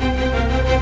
Música